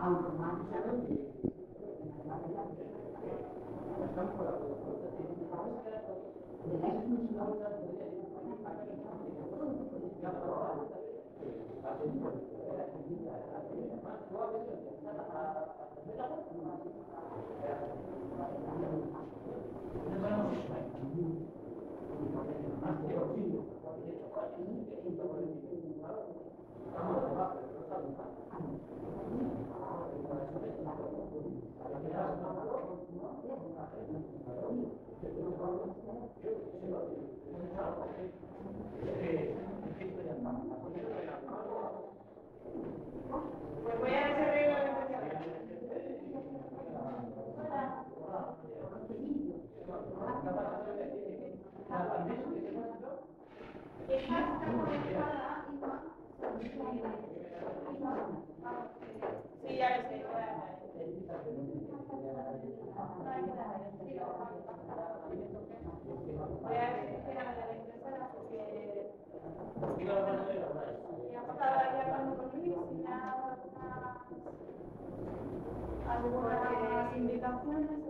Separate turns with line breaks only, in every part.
automáticamente. De la exclusión
Pues voy a resolver la Sí, ya lo sé. Voy a esperar a la impresora porque ya estaba ya hablando con Luis y nada algunas indicaciones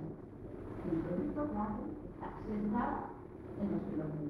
sentado en los kilómetros, en los kilómetros.